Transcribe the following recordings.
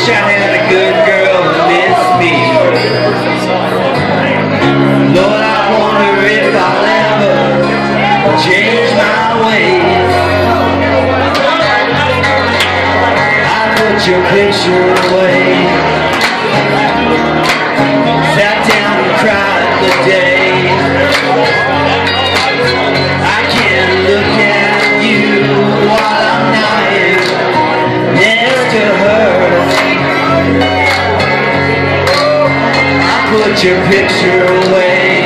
wish I had a good girl who missed me. Lord, I wonder if I'll ever change my ways. I put your picture away. Put your picture away.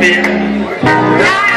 Não.